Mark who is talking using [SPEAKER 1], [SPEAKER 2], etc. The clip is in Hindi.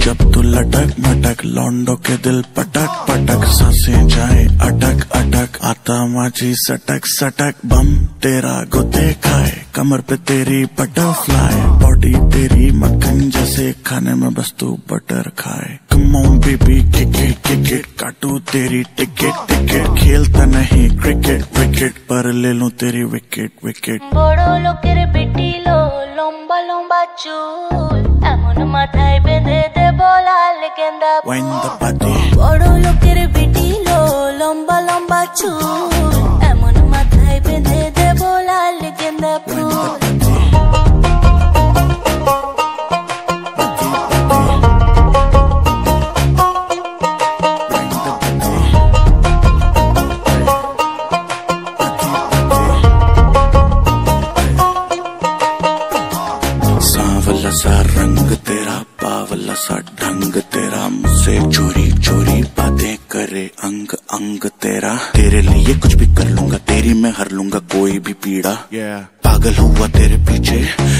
[SPEAKER 1] जब तू लटक मटक, लौंडो के दिल पटक पटक, सासे जाए अटक अटक आता माझी सटक सटक, बम तेरा गुते खाए, कमर पे तेरी बटरफ्लाई बॉडी तेरी मक्खन जैसे खाने में बस तू बटर खाए come on baby kick it kick it काटू तेरी टिकट टिकट खेलता नहीं क्रिकेट विकेट पर ले लूं तेरी विकेट विकेट
[SPEAKER 2] বড় লোকের বেটিলো লম্বা লম্বা চুল এমন মাথায় বেঁধে দেব লাল গেন্দা ফুল।
[SPEAKER 1] Wind the body
[SPEAKER 2] বড় লোকের বেটিলো লম্বা লম্বা চুল
[SPEAKER 1] सांवला सा रंग तेरा बावला सा ढंग तेरा। मुझसे चोरी चोरी बातें करे अंग अंग तेरा। तेरे लिए कुछ भी कर लूँगा तेरी मैं हर लूँगा कोई भी पीड़ा।
[SPEAKER 3] Yeah.
[SPEAKER 1] पागल हुआ तेरे पीछे